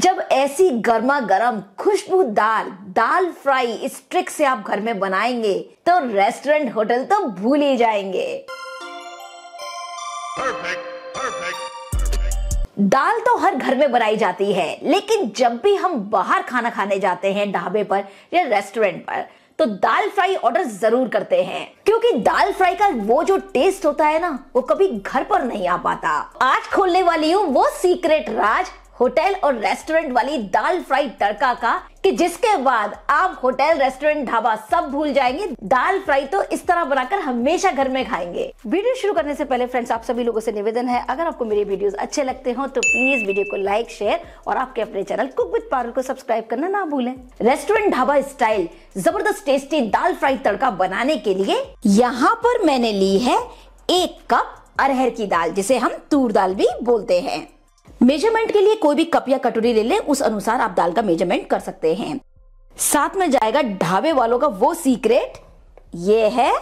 जब ऐसी गर्मा गर्म खुशबूदार दाल फ्राई इस ट्रिक से आप घर में बनाएँगे तो रेस्टोरेंट होटल तो भूल ही जाएँगे। Perfect, perfect. दाल तो हर घर में बनाई जाती है लेकिन जब भी हम बाहर खाना खाने जाते हैं ढाबे पर या रेस्टोरेंट पर तो दाल फ्राई ऑर्डर ज़रूर करते हैं। क्योंकि दाल फ्राई का वो जो टेस्ट होता है ना वो कभी घर पर नहीं आ पाता। आज खोलने वाली हूँ वो सीक्रेट राज होटल और रेस्टोरेंट वाली दाल फ्राई तड़का का, कि जिसके बाद आप होटल, रेस्टोरेंट, ढाबा सब भूल जाएँगे। दाल फ्राई तो इस तरह बनाकर हमेशा घर में खाएँगे। वीडियो शुरू करने से पहले फ्रेंड्स, आप सभी लोगों से निवेदन है, अगर आपको मेरे वीडियोस अच्छे लगते हो तो प्लीज़ वीडियो को लाइक, शेयर और आपके अपने चैनल कुक विद पारुल को सब्सक्राइब करना ना भूलें। रेस्टोरेंट, ढाबा स्टाइल, ज़बरदस्त टेस्टी दाल फ्राई तड़का बनाने के लिए यहाँ पर मैंने ली है एक कप अरहर की दाल, जिसे हम तूर दाल भी बोलते हैं। मेज़रमेंट के लिए कोई भी कप या कटोरी ले ले, उस अनुसार आप दाल का मेज़रमेंट कर सकते हैं। साथ में जाएगा ढाबे वालों का वो सीक्रेट ये है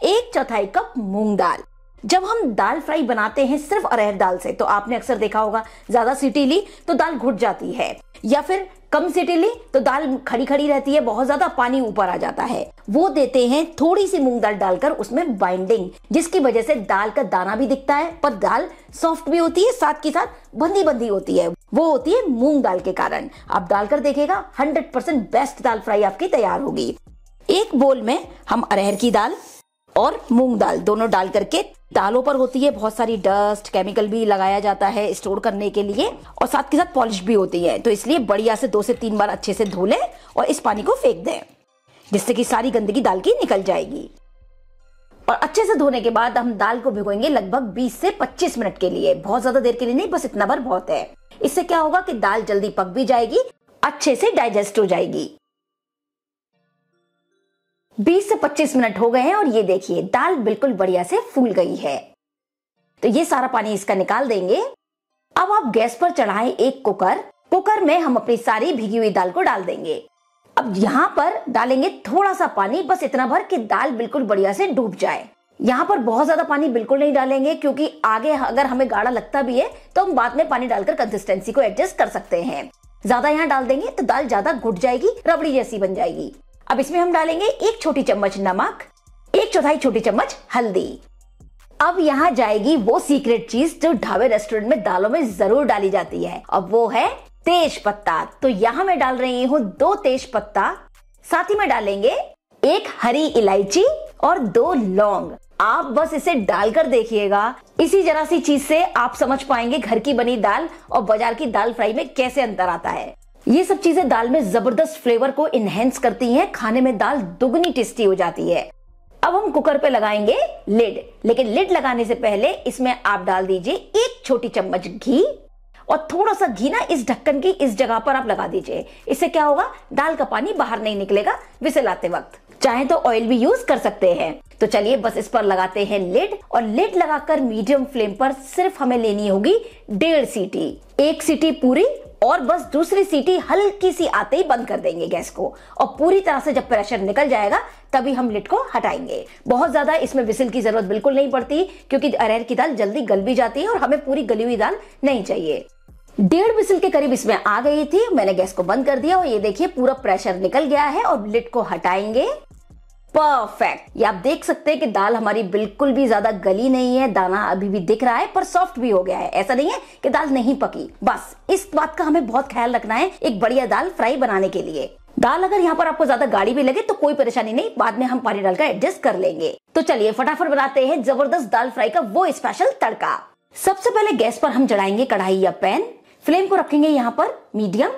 एक चौथाई कप मूंग दाल। जब हम दाल फ्राई बनाते हैं सिर्फ़ अरहर दाल से तो आपने अक्सर देखा होगा, ज़्यादा सीटी ली तो दाल घुट जाती है। या फिर कम सीटी ली तो दाल खड़ी खड़ी रहती है, बहुत ज़्यादा पानी ऊपर आ जाता है। वो देते हैं थोड़ी सी मूंग दाल डालकर उसमें बाइंडिंग जिसकी वजह से दाल का दाना भी दिखता है, पर दाल सॉफ्ट भी होती है, साथ के साथ बंदी बंदी होती है। वो होती है मूंग दाल के कारण। आप डालकर देखेगा हंड्रेड परसेंट बेस्ट दाल फ्राई आपकी तैयार होगी। एक बोल में हम अरहर की दाल और मूंग दाल दोनों डाल करके दालों पर होती है, बहुत सारी डस्ट केमिकल भी लगाया जाता है स्टोर करने के लिए और साथ के साथ पॉलिश भी होती है। तो इसलिए बढ़िया से दो से तीन बार अच्छे से धो लें और इस पानी को फेंक दें, जिससे कि सारी गंदगी दाल की निकल जाएगी। और अच्छे से धोने के बाद हम दाल को भिगोएँगे लगभग 20 से 25 मिनट के लिए। बहुत ज़्यादा देर के लिए नहीं, बस इतना बार बहुत है। इससे क्या होगा कि दाल जल्दी पक भी जाएगी, अच्छे से डाइजेस्ट हो जाएगी। 20 से 25 मिनट हो गए हैं और ये देखिए, दाल बिल्कुल बढ़िया से फूल गई है। तो ये सारा पानी इसका निकाल देंगे। अब आप गैस पर चढ़ाएँ एक कुकर। कुकर में हम अपनी सारी भीगी हुई दाल को डाल देंगे। अब यहाँ पर डालेंगे थोड़ा सा पानी, बस इतना भर कि दाल बिल्कुल बढ़िया से डूब जाए। यहाँ पर बहुत ज़्यादा पानी बिल्कुल नहीं डालेंगे, क्योंकि आगे अगर हमें गाढ़ा लगता भी है तो हम बाद में पानी डालकर कंसिस्टेंसी को एडजस्ट कर सकते हैं। ज़्यादा यहाँ डाल देंगे तो दाल ज़्यादा घुट जाएगी, रबड़ी जैसी बन जाएगी। अब इसमें हम डालेंगे एक छोटी चम्मच नमक, एक चौथाई छोटी चम्मच हल्दी। अब यहाँ जाएगी वो सीक्रेट चीज़ जो ढाबे रेस्टोरेंट में दालों में ज़रूर डाली जाती है। अब वो है तेज पत्ता। तो यहाँ मैं डाल रही हूँ दो तेज पत्ता, साथ ही में डालेंगे एक हरी इलायची और दो लौंग। आप बस इसे डालकर देखिएगा। इसी जरा सी चीज़ से आप समझ पाएँगे घर की बनी दाल और बाज़ार की दाल फ्राई में कैसे अंतर आता है। ये सब चीज़ें दाल में ज़बरदस्त फ्लेवर को इनहेंस करती हैं, खाने में दाल दुगनी टेस्टी हो जाती है। अब हम कुकर पे लगाएँगे लिड लेकिन लिड लगाने से पहले इसमें आप डाल दीजिए एक छोटी चम्मच घी, और थोड़ा सा घी ना इस ढक्कन की इस जगह पर आप लगा दीजिए। इससे क्या होगा? दाल का पानी बाहर नहीं निकलेगा विसल आते वक्त। चाहे तो ऑयल भी यूज़ कर सकते हैं। तो चलिए बस इस पर लगाते हैं लिड और लिड लगाकर मीडियम फ्लेम पर सिर्फ़ हमें लेनी होगी डेढ़ सीटी। एक सीटी पूरी और बस दूसरी सीटी हल्की सी आते ही बंद कर देंगे गैस को। और पूरी तरह से जब प्रेशर निकल जाएगा, तभी हम लिट को हटाएँगे। बहुत ज़्यादा इसमें विसिल की ज़रूरत बिल्कुल नहीं पड़ती, क्योंकि अरहर की दाल जल्दी गल भी जाती है और हमें पूरी गली हुई दाल नहीं चाहिए। डेढ़ विसिल के करीब इसमें आ गई थी, मैंने गैस को बंद कर दिया और ये देखिए पूरा प्रेशर निकल गया है और लिट को हटाएँगे। परफेक्ट। ये आप देख सकते हैं कि दाल हमारी बिल्कुल भी ज़्यादा गली नहीं है, दाना अभी भी दिख रहा है, पर सॉफ्ट भी हो गया है। ऐसा नहीं है कि दाल नहीं पकी। बस, इस बात का हमें बहुत ख्याल रखना है एक बढ़िया दाल फ्राई बनाने के लिए। दाल अगर यहाँ पर आपको ज़्यादा गाढ़ी भी लगे तो कोई परेशानी नहीं, बाद में हम पानी डालकर एडजस्ट कर लेंगे। तो चलिए फटाफट बनाते हैं ज़बरदस्त दाल फ्राई का वो स्पेशल तड़का। सबसे पहले गैस पर हम चढ़ाएँगे कढ़ाई या पैन। फ्लेम को रखेंगे यहाँ पर मीडियम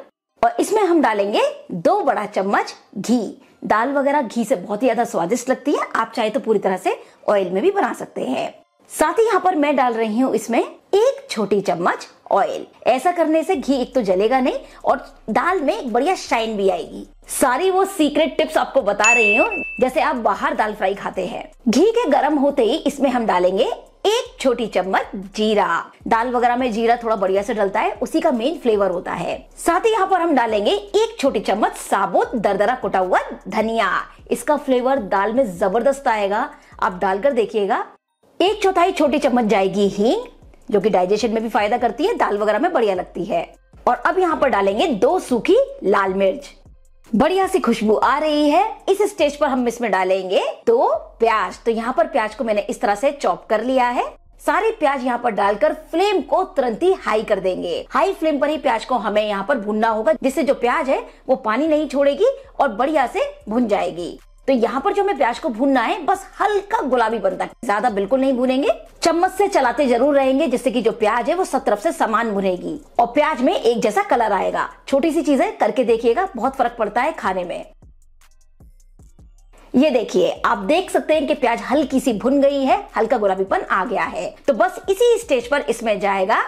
और इसमें हम डालेंगे दो बड़ा चम्मच घी। दाल वगैरह घी से बहुत ही ज़्यादा स्वादिष्ट लगती है। आप चाहे तो पूरी तरह से ऑयल में भी बना सकते हैं। साथ ही यहाँ पर मैं डाल रही हूँ इसमें एक छोटी चम्मच ऑयल ऐसा करने से घी एक तो जलेगा नहीं और दाल में एक बढ़िया शाइन भी आएगी। सारी वो सीक्रेट टिप्स आपको बता रही हूँ। जैसे आप बाहर दाल फ्राई खाते हैं। घी के गर्म होते ही इसमें हम डालेंगे एक छोटी चम्मच जीरा। दाल वगैरह में जीरा थोड़ा बढ़िया से डलता है, उसी का मेन फ्लेवर होता है। साथ ही यहाँ पर हम डालेंगे एक छोटी चम्मच साबुत दरदरा कुटा हुआ धनिया। इसका फ्लेवर दाल में ज़बरदस्त आएगा। आप डालकर देखिएगा। एक चौथाई छोटी चम्मच जाएगी हींग, जो कि डाइजेशन में भी फ़ायदा करती है, दाल वगैरह में बढ़िया लगती है। और अब यहाँ पर डालेंगे दो सूखी लाल मिर्च। बढ़िया सी खुशबू आ रही है। इस स्टेज पर हम इसमें डालेंगे दो प्याज। तो यहाँ पर प्याज को मैंने इस तरह से चॉप कर लिया है। सारे प्याज यहाँ पर डालकर फ्लेम को तुरंत ही हाई कर देंगे। हाई फ्लेम पर ही प्याज को हमें यहाँ पर भूनना होगा, जिससे जो प्याज है वो पानी नहीं छोड़ेगी और बढ़िया से भुन जाएगी। तो यहाँ पर जो हमें प्याज को भूनना है, बस हल्का गुलाबी बनता है। ज़्यादा बिल्कुल नहीं भूनेंगे, चम्मच से चलाते ज़रूर रहेंगे, जिससे कि जो प्याज है वो सब तरफ़ से समान भुनेगी। और प्याज में एक जैसा कलर आएगा। छोटी सी चीज़ है करके देखिएगा, बहुत फ़र्क पड़ता है खाने में। ये देखिए, आप देख सकते हैं कि प्याज हल्की सी भुन गई है, हल्का गुलाबीपन आ गया है। तो बस इसी स्टेज पर इसमें जाएगा।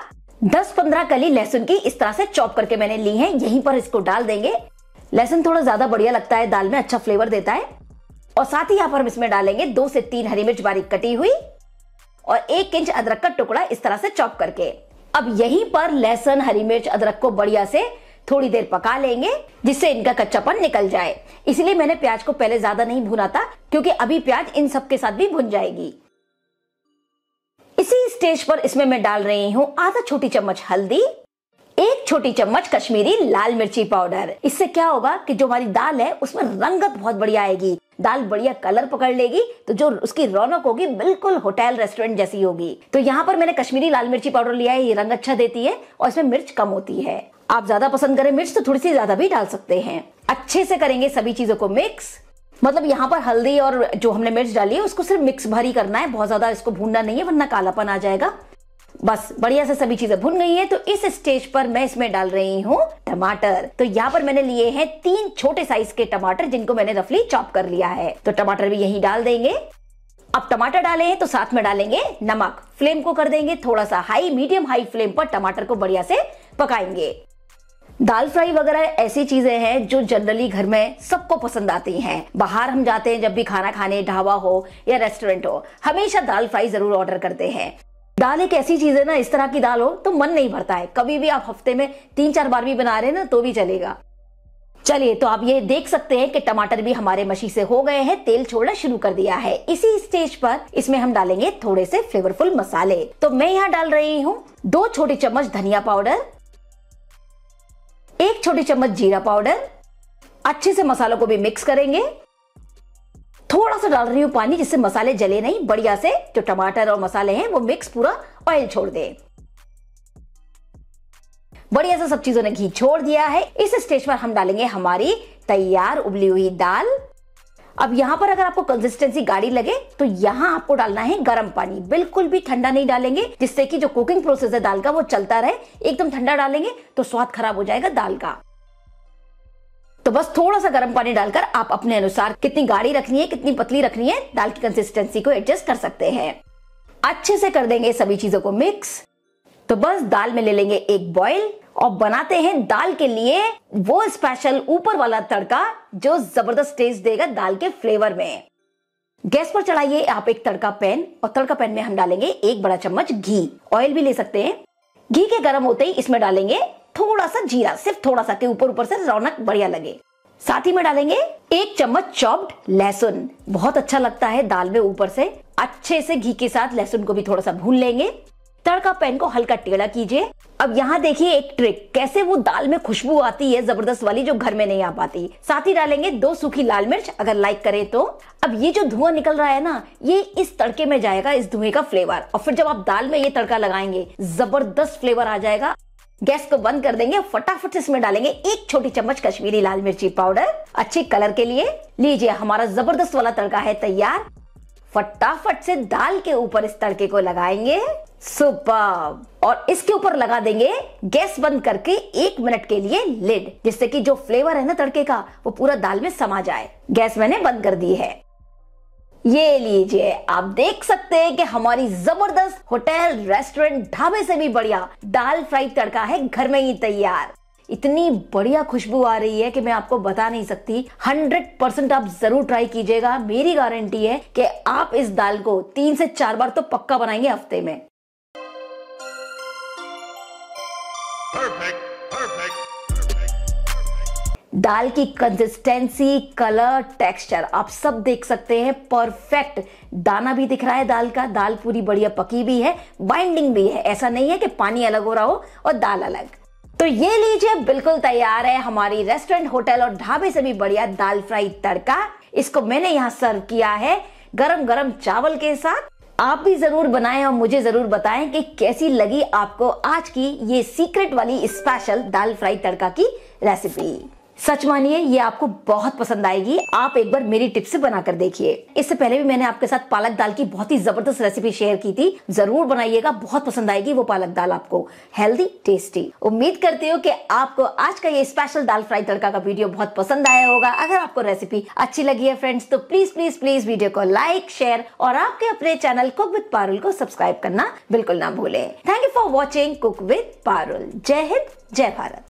10-15 कली लहसुन की इस तरह से चॉप करके मैंने ली है, यहीं पर इसको डाल देंगे। लहसुन थोड़ा ज़्यादा बढ़िया लगता है, दाल में अच्छा फ्लेवर देता है। और साथ ही यहाँ पर हम इसमें डालेंगे दो से तीन हरी मिर्च बारीक कटी हुई और एक इंच अदरक का टुकड़ा इस तरह से चॉप करके। अब यहीं पर लहसुन, हरी मिर्च, अदरक को बढ़िया से थोड़ी देर पका लेंगे, जिससे इनका कच्चापन निकल जाए। इसलिए मैंने प्याज को पहले ज़्यादा नहीं भुना था, क्योंकि अभी प्याज इन सब के साथ भी भुन जाएगी। इसी स्टेज पर इसमें मैं डाल रही हूँ आधा छोटी चम्मच हल्दी, एक छोटी चम्मच कश्मीरी लाल मिर्ची पाउडर। इससे क्या होगा कि जो हमारी दाल है, उसमें रंगत बहुत बढ़िया आएगी। दाल बढ़िया कलर पकड़ लेगी तो जो उसकी रौनक होगी, बिल्कुल होटल रेस्टोरेंट जैसी होगी। तो यहाँ पर मैंने कश्मीरी लाल मिर्ची पाउडर लिया है, ये रंग अच्छा देती है और इसमें मिर्च कम होती है। आप ज़्यादा पसंद करें मिर्च तो थोड़ी सी ज़्यादा भी डाल सकते हैं। अच्छे से करेंगे सभी चीज़ों को मिक्स मतलब यहाँ पर हल्दी और जो हमने मिर्च डाली है, उसको सिर्फ़ मिक्स भर करना है, बहुत ज़्यादा इसको भूनना नहीं है, वरना कालापन आ जाएगा। बस, बढ़िया से सभी चीज़ें भुन गई है तो इस स्टेज पर मैं इसमें डाल रही हूँ टमाटर। तो यहाँ पर मैंने लिए हैं तीन छोटे साइज़ के टमाटर, जिनको मैंने रफली चॉप कर लिया है। तो टमाटर भी यही डाल देंगे। अब टमाटर डाले हैं तो साथ में डालेंगे नमक। फ्लेम को कर देंगे, थोड़ा सा हाई मीडियम हाई फ्लेम पर टमाटर को बढ़िया से पकाएँगे। दाल फ्राई वगैरह ऐसी चीज़ें हैं, जो जनरली घर में सबको पसंद आती हैं। बाहर हम जाते हैं, जब भी खाना खाने, ढाबा हो या रेस्टोरेंट हो, हमेशा दाल फ्राई ज़रूर ऑर्डर करते हैं। दाल एक ऐसी चीज़ है ना, इस तरह की दाल हो तो मन नहीं भरता है। कभी भी आप हफ़्ते में तीन चार बार भी बना रहे ना तो भी चलेगा। चलिए तो आप ये देख सकते हैं कि टमाटर भी हमारे मशी से हो गए हैं, तेल छोड़ना शुरू कर दिया है। इसी स्टेज पर इसमें हम डालेंगे थोड़े से फ्लेवरफुल मसाले। तो मैं यहाँ डाल रही हूँ दो छोटे चम्मच धनिया पाउडर, एक छोटी चम्मच जीरा पाउडर। अच्छे से मसालों को भी मिक्स करेंगे। थोड़ा सा डाल रही हूँ पानी जिससे मसाले जले नहीं। बढ़िया से जो टमाटर और मसाले हैं वो मिक्स पूरा ऑयल छोड़ दे। बढ़िया से सब चीज़ों ने घी छोड़ दिया है। इस स्टेज पर हम डालेंगे हमारी तैयार उबली हुई दाल। अब यहाँ पर अगर आपको कंसिस्टेंसी गाढ़ी लगे तो यहाँ आपको डालना है गर्म पानी। बिल्कुल भी ठंडा नहीं डालेंगे, जिससे कि जो कुकिंग प्रोसेस है दाल का वो चलता रहे। एकदम ठंडा डालेंगे तो स्वाद खराब हो जाएगा दाल का। तो बस थोड़ा सा गर्म पानी डालकर आप अपने अनुसार कितनी गाढ़ी रखनी है, कितनी पतली रखनी है, दाल की कंसिस्टेंसी को एडजस्ट कर सकते हैं। अच्छे से कर देंगे सभी चीज़ों को मिक्स तो बस दाल में ले लेंगे एक बॉईल और बनाते हैं दाल के लिए वो स्पेशल ऊपर वाला तड़का जो ज़बरदस्त टेस्ट देगा दाल के फ्लेवर में। गैस पर चढ़ाइए आप एक तड़का पैन और तड़का पैन में हम डालेंगे एक बड़ा चम्मच घी। ऑयल भी ले सकते हैं। घी के गर्म होते ही इसमें डालेंगे थोड़ा सा जीरा, सिर्फ़ थोड़ा सा के ऊपर ऊपर से रौनक बढ़िया लगे। साथ ही में डालेंगे एक चम्मच चॉप्ड लहसुन। बहुत अच्छा लगता है दाल में ऊपर से। अच्छे से घी के साथ लहसुन को भी थोड़ा सा भून लेंगे। तड़का पैन को हल्का टेढ़ा कीजिए। अब यहाँ देखिए एक ट्रिक कैसे वो दाल में खुशबू आती है ज़बरदस्त वाली जो घर में नहीं आ पाती। साथ ही डालेंगे दो सूखी लाल मिर्च, अगर लाइक करें तो। अब ये जो धुआँ निकल रहा है ना, ये इस तड़के में जाएगा, इस धुएँ का फ्लेवर और फिर जब आप दाल में ये तड़का लगाएँगे, ज़बरदस्त फ्लेवर आ जाएगा। गैस को बंद कर देंगे, फटाफट इसमें डालेंगे एक छोटी चम्मच कश्मीरी लाल मिर्ची पाउडर। अच्छे कलर के लिए लीजिए, हमारा ज़बरदस्त वाला तड़का है तैयार। फटाफट से दाल के ऊपर इस तड़के को लगाएँगे। सुपर। और इसके ऊपर लगा देंगे गैस बंद करके एक मिनट के लिए लिड जिससे कि जो फ्लेवर है ना तड़के का, वो पूरा दाल में समा जाए। गैस मैंने बंद कर दी है। ये लीजिए, आप देख सकते हैं कि हमारी ज़बरदस्त होटल, रेस्टोरेंट ढाबे से भी बढ़िया दाल फ्राई तड़का है, घर में ही तैयार इतनी बढ़िया खुशबू आ रही है कि मैं आपको बता नहीं सकती हंड्रेड परसेंट आप ज़रूर ट्राई कीजिएगा मेरी गारंटी है कि आप इस दाल को तीन से चार बार तो पक्का बनाएँगे हफ़्ते में Perfect. Perfect. दाल की कंसिस्टेंसी कलर टेक्सचर आप सब देख सकते हैं। परफेक्ट दाना भी दिख रहा है दाल का, दाल पूरी बढ़िया पकी भी है बाइंडिंग भी है। ऐसा नहीं है कि पानी अलग हो रहा हो और दाल अलग। तो ये लीजिए, बिल्कुल तैयार है हमारी रेस्टोरेंट होटल और ढाबे से भी बढ़िया दाल फ्राई तड़का। इसको मैंने यहाँ सर्व किया है गरम गरम चावल के साथ। आप भी ज़रूर बनाएँ और मुझे ज़रूर बताएँ कि कैसी लगी आपको आज की ये सीक्रेट वाली स्पेशल दाल फ्राई तड़का की रेसिपी सच मानिए, ये आपको बहुत पसंद आएगी। आप एक बार मेरी टिप से बनाकर देखिए। इससे पहले भी मैंने आपके साथ पालक दाल की बहुत ही ज़बरदस्त रेसिपी शेयर की थी। ज़रूर बनाइएगा, बहुत पसंद आएगी वो पालक दाल आपको। हेल्दी टेस्टी उम्मीद करती हूँ कि आपको आज का ये स्पेशल दाल फ्राई तड़का का वीडियो बहुत पसंद आया होगा। अगर आपको रेसिपी अच्छी लगी है फ्रेंड्स तो प्लीज़ प्लीज़ प्लीज़ वीडियो को लाइक शेयर और आपके अपने चैनल कुक विद पारुल को सब्सक्राइब करना बिल्कुल ना भूले। Thank you for watching cook with Parul जय हिंद, जय भारत।